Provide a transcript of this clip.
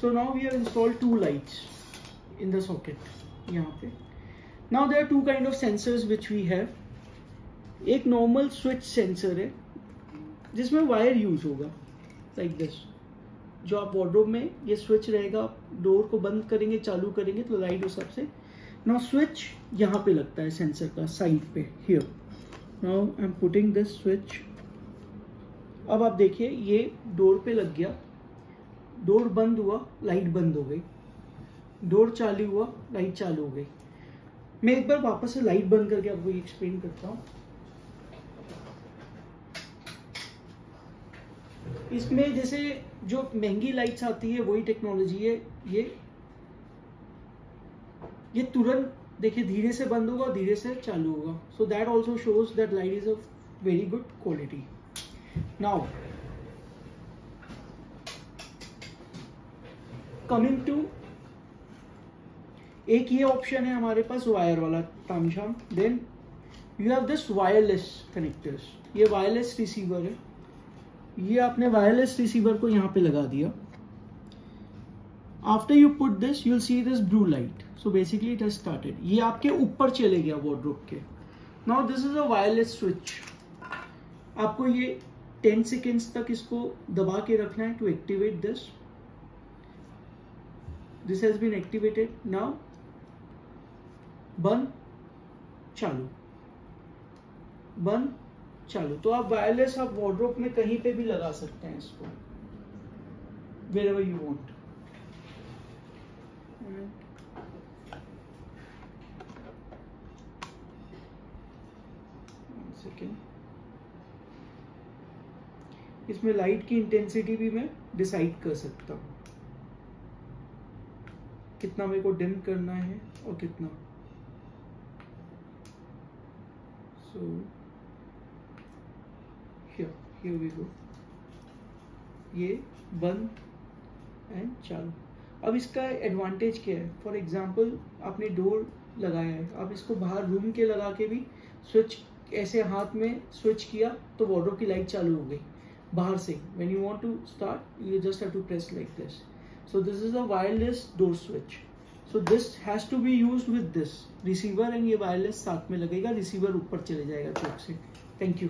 so now we have installed two lights in the socket यहाँ पे। Now there are two kind of sensors which we have एक normal switch sensor है, जिसमें wire use होगा like this जो आप wardrobe में ये स्विच रहेगा डोर को बंद करेंगे, चालू करेंगे तो लाइट उस हिसाब से। नाउ स्विच यहाँ पे लगता है सेंसर का साइड पे here now I am putting this switch अब आप देखिए, ये डोर पे लग गया। डोर बंद हुआ, लाइट बंद हो गई। डोर चालू हुआ, लाइट चालू हो गई। मैं एक बार वापस से लाइट बंद करके आपको एक्सप्लेन करता हूँ। इसमें जैसे जो महँगी लाइट्स आती है, वही टेक्नोलॉजी है, ये। ये तुरंत देखिए, धीरे से बंद होगा, धीरे से चालू होगा। So that also shows that light is a very good quality now coming to एक ये ऑप्शन है हमारे पास वायर वाला तामझाम। Then you have this wireless connectors ये वायरलेस रिसीवर है। ये आपने वायरलेस रिसीवर को यहाँ पे लगा दिया। After you put this you'll see this blue light so basically it has started ये आपके ऊपर चले गया वार्ड्रोब के। Now this is a wireless switch आपको ये 10 सेकेंड्स तक इसको दबा के रखना है to activate this this has been activated now बंद, चालू। बंद, चालू। तो आप वायरलेस आप वार्ड्रोप में कहीं पे भी लगा सकते हैं इसको। वेर एवर यू वॉन्ट इसमें लाइट की इंटेंसिटी भी मैं डिसाइड कर सकता हूँ। कितना मेरे को डिम करना है और कितना। सो here we go. ये बंद एंड चालू। अब इसका एडवांटेज क्या है? फॉर एग्जांपल आपने डोर लगाया है। आप इसको बाहर रूम के लगा के भी स्विच ऐसे हाथ में स्विच किया तो वार्डरोब की लाइट चालू हो गई। बाहर से when you want to start you just have to press like this so this is a wireless door switch so this has to be used with this receiver and ये wireless साथ में लगेगा receiver ऊपर चले जाएगा चौक से. Thank you